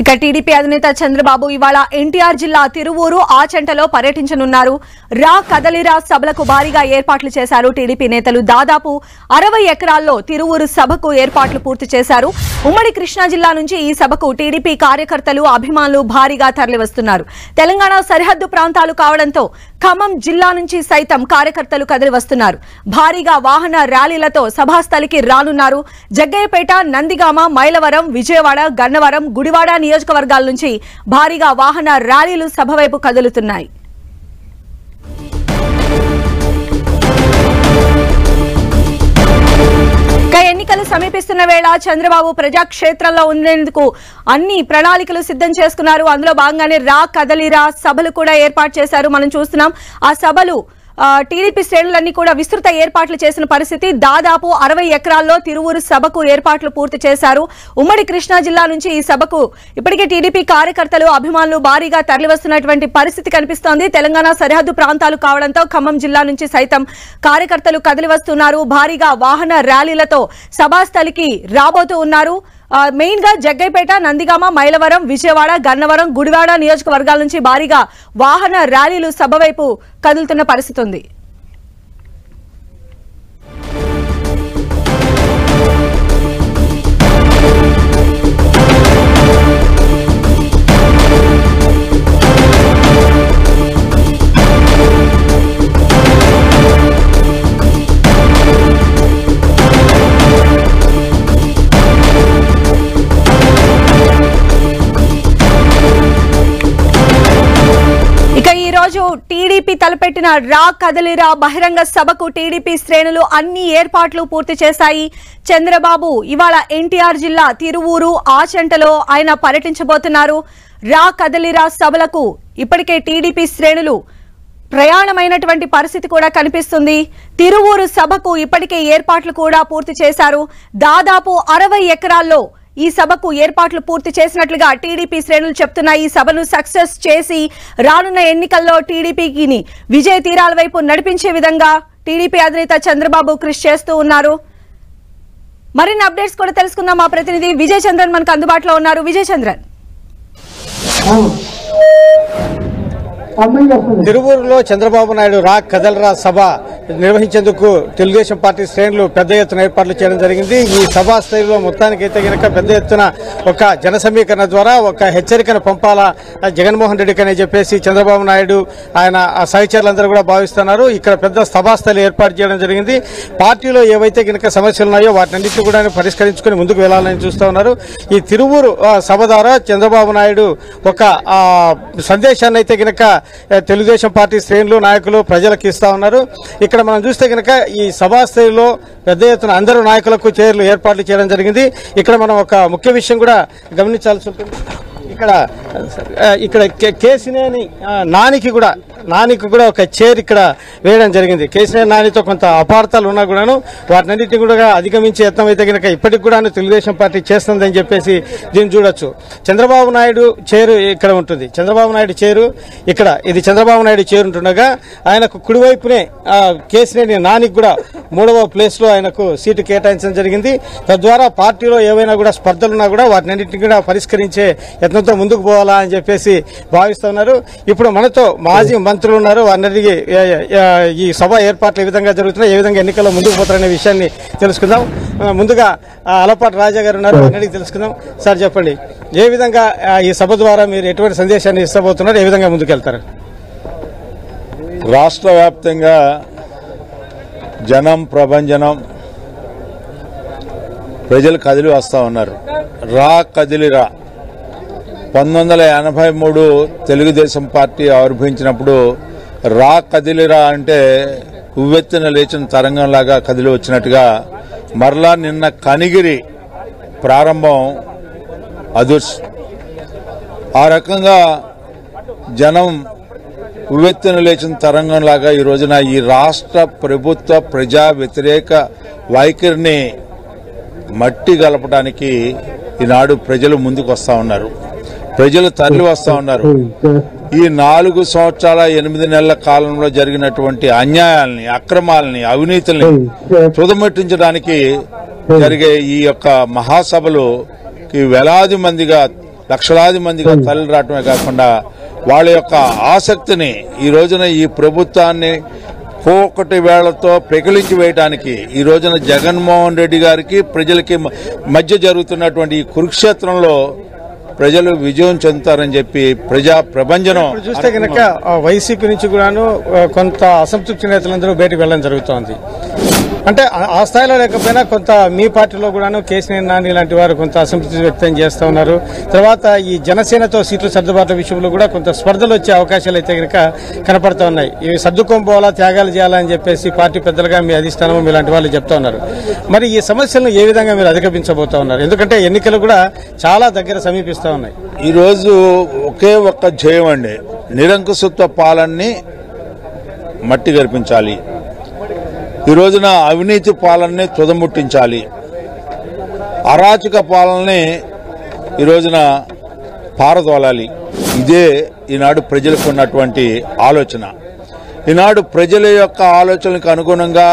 ఇక టీడీపీ అధినేత చంద్రబాబు ఇవాళ ఎన్టీఆర్ జిల్లా తిరువూరు ఆచంటలో పర్యటించనున్నారు. రా కదలిరా సభలకు భారీగా ఏర్పాట్లు చేశారు టీడీపీ నేతలు. దాదాపు అరవై ఎకరాల్లో తిరువూరు సభకు ఏర్పాట్లు పూర్తి చేశారు. ఉమ్మడి కృష్ణా జిల్లా నుంచి ఈ సభకు టీడీపీ కార్యకర్తలు అభిమానులు భారీగా తరలివస్తున్నారు. తెలంగాణ సరిహద్దు ప్రాంతాలు కావడంతో ఖమ్మం జిల్లా నుంచి సైతం కార్యకర్తలు కదిలి వస్తున్నారు భారీగా వాహన ర్యాలీలతో సభాస్థలికి రానున్నారు. జగ్గయ్యపేట నందిగామ మైలవరం విజయవాడ గన్నవరం గుడివాడ నియోజకవర్గాల నుంచి భారీగా వాహన ర్యాలీలు సభ వైపు కదులుతున్నాయి. ఇక ఎన్నికలు సమీపిస్తున్న వేళ చంద్రబాబు ప్రజాక్షేత్రంలో ఉండేందుకు అన్ని ప్రణాళికలు సిద్ధం చేసుకున్నారు. అందులో భాగంగానే రా కదలిరా సభలు కూడా ఏర్పాటు చేశారు. మనం చూస్తున్నాం ఆ సభలు టీడీపీ శ్రేణులన్నీ కూడా విస్తృత ఏర్పాట్లు చేసిన పరిస్థితి. దాదాపు అరవై ఎకరాల్లో తిరువురు సభకు ఏర్పాట్లు పూర్తి చేశారు. ఉమ్మడి కృష్ణా జిల్లా నుంచి ఈ సభకు ఇప్పటికే టీడీపీ కార్యకర్తలు అభిమానులు భారీగా తరలివస్తున్నటువంటి పరిస్థితి కనిపిస్తోంది. తెలంగాణ సరిహద్దు ప్రాంతాలు కావడంతో ఖమ్మం జిల్లా నుంచి సైతం కార్యకర్తలు కదిలి వస్తున్నారు భారీగా వాహన ర్యాలీలతో సభాస్థలికి రాబోతూ ఉన్నారు. మెయిన్గా జగ్గైపేట నందిగామ మైలవరం విజయవాడ గన్నవరం గుడివాడ నియోజకవర్గాల నుంచి భారీగా వాహన ర్యాలీలు సభ వైపు కదులుతున్న పరిస్థితి ఉంది. రోజు టీడీపీ తలపెట్టిన రా కదలిరా బహిరంగ సభకు టీడీపీ శ్రేణులు అన్ని ఏర్పాట్లు పూర్తి చేశాయి. చంద్రబాబు ఇవాళ ఎన్టీఆర్ జిల్లా తిరువూరు ఆచంటలో ఆయన పర్యటించబోతున్నారు. రా కదలిరా సభలకు ఇప్పటికే టీడీపీ శ్రేణులు ప్రయాణమైనటువంటి పరిస్థితి కూడా కనిపిస్తుంది. తిరువూరు సభకు ఇప్పటికే ఏర్పాట్లు కూడా పూర్తి చేశారు. దాదాపు అరవై ఎకరాల్లో ఈ సభకు ఏర్పాట్లు పూర్తి చేసినట్లుగా టీడీపీ శ్రేణులు చెప్తున్నాయి. ఈ సభను సక్సెస్ చేసి రానున్న ఎన్నికల్లో టీడీపీకి విజయ తీరాల వైపు నడిపించే విధంగా టీడీపీ అధినేత చంద్రబాబు కృషి చేస్తూ ఉన్నారు. మరిన్ని అప్డేట్స్ కూడా తెలుసుకుందాం. మా ప్రతినిధి విజయ్ చంద్రన్ మనకు అందుబాటులో ఉన్నారు. విజయ్ చంద్రన్ తిరువూరులో చంద్రబాబు నాయుడు రా కదలరా సభ నిర్వహించేందుకు తెలుగుదేశం పార్టీ శ్రేణులు పెద్ద ఎత్తున ఏర్పాట్లు చేయడం జరిగింది. ఈ సభా స్థాయిలో మొత్తానికైతే గనక పెద్ద ఎత్తున ఒక జన సమీకరణ ద్వారా ఒక హెచ్చరికను పంపాలా జగన్మోహన్ రెడ్డికి అని చెప్పేసి చంద్రబాబు నాయుడు ఆయన సహచరులందరూ కూడా భావిస్తున్నారు. ఇక్కడ పెద్ద సభాస్థలి ఏర్పాటు చేయడం జరిగింది. పార్టీలో ఏవైతే గనక సమస్యలు ఉన్నాయో వాటినన్నింటినీ కూడా పరిష్కరించుకుని ముందుకు వెళ్ళాలని చూస్తూ ఉన్నారు. ఈ తిరువూరు సభ ద్వారా చంద్రబాబు నాయుడు ఒక సందేశాన్ని అయితే గనక తెలుగుదేశం పార్టీ శ్రేణులు నాయకులు ప్రజలకు ఇస్తా ఉన్నారు. ఇక్కడ మనం చూస్తే కనుక ఈ సభా స్థాయిలో పెద్ద ఎత్తున అందరూ నాయకులకు చైర్లు ఏర్పాట్లు చేయడం జరిగింది. ఇక్కడ మనం ఒక ముఖ్య విషయం కూడా గమనించాల్సి ఉంటుంది. ఇక్కడ ఇక్కడ కేసినేని నానికి కూడా నానికి కూడా ఒక చైర్ ఇక్కడ వేయడం జరిగింది. కేసినేని నానితో కొంత అపార్థాలు ఉన్నా కూడాను వాటినన్నింటినీ కూడా అధిగమించే యత్నం అయితే కనుక ఇప్పటికి కూడా తెలుగుదేశం పార్టీ చేస్తుందని చెప్పేసి దీన్ని చూడొచ్చు. చంద్రబాబు నాయుడు చేరు ఇక్కడ ఉంటుంది. చంద్రబాబు నాయుడు చేరు ఇక్కడ. ఇది చంద్రబాబు నాయుడు చేరు ఉంటుండగా ఆయనకు కుడివైపునే కేసినేని నానికి కూడా మూడవ ప్లేస్లో ఆయనకు సీటు కేటాయించడం జరిగింది. తద్వారా పార్టీలో ఏవైనా కూడా స్పర్ధలున్నా కూడా వాటినన్నింటినీ కూడా పరిష్కరించే యత్నంతో ముందుకు పోవాలా అని చెప్పేసి భావిస్తున్నారు. ఇప్పుడు మనతో మాజీ మంత్రులు ఉన్నారు. వారిని ఈ సభ ఏర్పాట్లు ఏ విధంగా జరుగుతున్నాయి ఏ విధంగా ఎన్నికల్లో ముందుకు పోతారనే విషయాన్ని తెలుసుకుందాం. ముందుగా అలపాటి రాజా గారు ఉన్నారు. వారిని తెలుసుకుందాం. సార్ చెప్పండి. ఏ విధంగా ఈ సభ ద్వారా మీరు ఎటువంటి సందేశాన్ని ఇస్తబోతున్నారు? ఏ విధంగా ముందుకెళ్తారు? రాష్ట్ర వ్యాప్తంగా జనం ప్రభంజనం ప్రజలు కదిలి వస్తూ ఉన్నారు. రా కదిలిరా. పంతొమ్మిది వందల ఎనభై మూడు తెలుగుదేశం పార్టీ ఆవిర్భవించినప్పుడు రా కదిలిరా అంటే ఉవ్వెత్తున లేచిన తరంగంలాగా కదిలి వచ్చినట్టుగా మరలా నిన్న కనిగిరి ప్రారంభం అదుర్స్ ఆ రకంగా జనం ఉవ్వెత్తున లేచిన తరంగంలాగా ఈ రోజున ఈ రాష్ట్ర ప్రభుత్వ ప్రజా వ్యతిరేక వైఖరిని మట్టి గలపడానికి ఈనాడు ప్రజలు ముందుకు వస్తా ఉన్నారు. ప్రజలు తరలి వస్తా ఉన్నారు. ఈ నాలుగు సంవత్సరాల ఎనిమిది నెలల కాలంలో జరిగినటువంటి అన్యాయాల్ని అక్రమాలని అవినీతుల్ని తుదమట్టించడానికి జరిగే ఈ యొక్క మహాసభలు వేలాది మందిగా లక్షలాది మందిగా తరలి రావటమే కాకుండా వాళ్ళ యొక్క ఆసక్తిని ఈ రోజున ఈ ప్రభుత్వాన్ని కోకటి వేళ్ళతో పెకిలించి వేయడానికి ఈ రోజున జగన్మోహన్ రెడ్డి గారికి ప్రజలకి మ- మధ్య జరుగుతున్నటువంటి ఈ కురుక్షేత్రంలో ప్రజలు విజయం చెందుతారని చెప్పి ప్రజా ప్రభంజనం చూస్తే కనుక వైసీపీ నుంచి కూడాను కొంత అసంతృప్తి నేతలందరూ బయటకు వెళ్ళడం జరుగుతోంది. అంటే ఆ- స్థాయిలో లేకపోయినా కొంత మీ పార్టీలో కూడాను కేసీఆర్ నాని లాంటి వారు కొంత అసంతృప్తి వ్యక్తం చేస్తూ ఉన్నారు. తర్వాత ఈ జనసేనతో సీట్లు సర్దుబాటు విషయంలో కూడా కొంత స్పర్ధలు వచ్చే అవకాశాలు అయితే కనుక కనపడుతూ ఉన్నాయి. ఇవి సర్దుకొని పోవాలా త్యాగాలు చేయాలని చెప్పేసి పార్టీ పెద్దలుగా మీ అధిష్టానం ఇలాంటి వాళ్ళు చెప్తా ఉన్నారు. మరి ఈ సమస్యలను ఏ విధంగా మీరు అధిగమించబోతా ఉన్నారు? ఎందుకంటే ఎన్నికలు కూడా చాలా దగ్గర సమీపిస్తూ ఉన్నాయి. ఈరోజు ఒకే ఒక్క జయం అండి. నిరంకుశత్వ పాలనని మట్టి గర్పించాలి. ఈ రోజున అవినీతి పాలనని తుదముట్టించాలి. అరాచక పాలనని ఈ రోజున పారదోలాలి. ఇదే ఈనాడు ప్రజలకు ఉన్నటువంటి ఆలోచన. ఈనాడు ప్రజల యొక్క ఆలోచనలకు అనుగుణంగా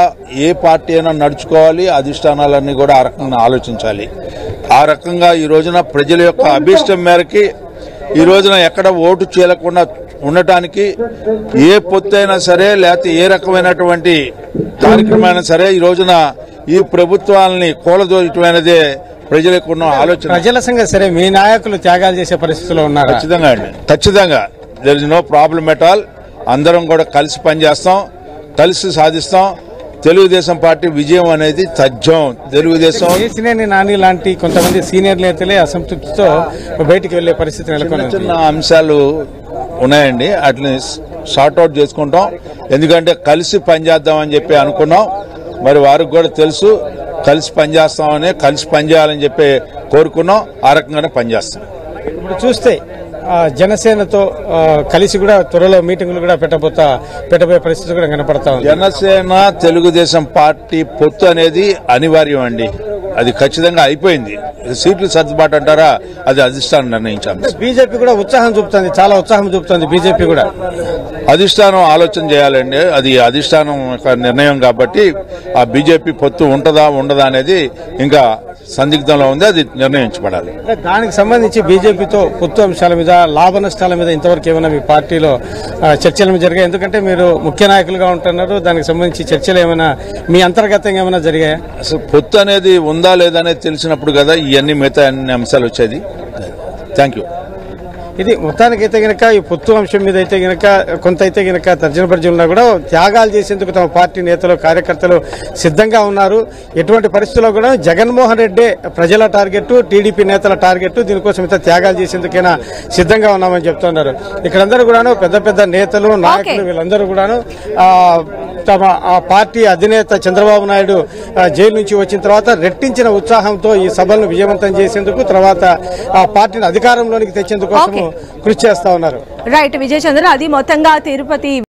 ఏ పార్టీ అయినా నడుచుకోవాలి అధిష్టానాలన్నీ కూడా ఆ రకంగా ఆలోచించాలి. ఆ రకంగా ఈ రోజున ప్రజల యొక్క అభీష్టం మేరకి ఈ రోజున ఎక్కడ ఓటు చేయకుండా ఉండటానికి ఏ పొత్తైనా సరే లేకపోతే ఏ రకమైనటువంటి కార్యక్రమైనా సరే ఈ రోజున ఈ ప్రభుత్వాలని కూలదోయటమైనదే ప్రజలకు ఉన్న ఆలోచన. ప్రజల సంగతి సరే మీ నాయకులు త్యాగాలు చేసే పరిస్థితిలో ఉన్నారు? ఖచ్చితంగా అండి. ఖచ్చితంగా. There is no problem at all అందరం కూడా కలిసి పనిచేస్తాం కలిసి సాధిస్తాం. తెలుగుదేశం పార్టీ విజయం అనేది తథ్యం తెలుగుదేశం కేసినేని నాని లాంటి కొంతమంది సీనియర్ నేతలే అసంతృప్తితో బయటికి వెళ్ళే పరిస్థితి నెలకొని. చిన్న అంశాలు ఉన్నాయండి. వాటిని సార్ట్అవుట్ చేసుకుంటాం. ఎందుకంటే కలిసి పనిచేద్దామని చెప్పి అనుకున్నాం. మరి వారికి కూడా తెలుసు కలిసి పనిచేస్తామని కలిసి పనిచేయాలని చెప్పి కోరుకున్నాం. ఆ రకంగానే పనిచేస్తాం ఇప్పుడు చూస్తే జనసేనతో కలిసి కూడా త్వరలో మీటింగులు కూడా పెట్టబోతా పెట్టబోయే పరిస్థితి కూడా కనపడతా జనసేన తెలుగుదేశం పార్టీ పొత్తు అనేది అనివార్యం అండి. అది ఖచ్చితంగా అయిపోయింది. సీట్లు సర్దుబాటు అంటారా? అది అధిష్టానం నిర్ణయించాం బీజేపీ కూడా ఉత్సాహం చూపుతుంది చాలా ఉత్సాహం చూపుతుంది బీజేపీ కూడా. అధిష్టానం ఆలోచన చేయాలండి. అది అధిష్టానం యొక్క నిర్ణయం కాబట్టి ఆ బీజేపీ పొత్తు ఉంటదా ఉండదా అనేది ఇంకా సందిగ్ధంలో ఉంది. అది నిర్ణయించబడాలి. దానికి సంబంధించి బీజేపీతో పొత్తు అంశాల మీద లాభ నష్టాల మీద ఇంతవరకు ఏమైనా మీ పార్టీలో చర్చలు జరిగాయి? ఎందుకంటే మీరు ముఖ్య నాయకులుగా ఉంటున్నారు. దానికి సంబంధించి చర్చలు ఏమైనా మీ అంతర్గతంగా ఏమైనా జరిగాయా? అసలు పొత్తు అనేది ఉందా లేదా అనేది తెలిసినప్పుడు కదా ఇవన్నీ మిగతా అన్ని అంశాలు వచ్చేది. థ్యాంక్ యూ ఇది మొత్తానికైతే గనక ఈ పొత్తు అంశం మీద అయితే గనక కొంత అయితే గనక తర్జన భర్జన కూడా త్యాగాలు చేసేందుకు తమ పార్టీ నేతలు కార్యకర్తలు సిద్ధంగా ఉన్నారు. ఎటువంటి పరిస్థితుల్లో కూడా జగన్మోహన్ రెడ్డి ప్రజల టార్గెట్ టీడీపీ నేతల టార్గెట్ దీనికోసం అయితే త్యాగాలు చేసేందుకైనా సిద్ధంగా ఉన్నామని చెప్తున్నారు. ఇక్కడందరూ కూడాను పెద్ద పెద్ద నేతలు నాయకులు వీళ్ళందరూ కూడాను ఆ, తమ ఆ పార్టీ అధినేత చంద్రబాబు నాయుడు జైలు నుంచి వచ్చిన తర్వాత రెట్టించిన ఉత్సాహంతో ఈ సభలను విజయవంతం చేసేందుకు తర్వాత ఆ పార్టిని అధికారంలోనికి తెచ్చేందుకోసం ఓకే. కృషి చేస్తా ఉన్నారు రైట్ విజయ్ చంద్ర అది మొత్తంగా తిరుపతి